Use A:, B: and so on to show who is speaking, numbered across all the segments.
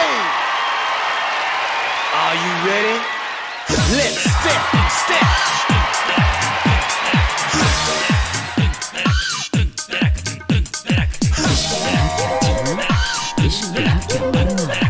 A: Hey! Are you ready?
B: Let's step, step. Ich hab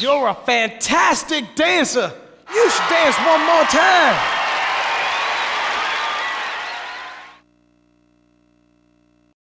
A: You're a fantastic dancer. You should dance one more time.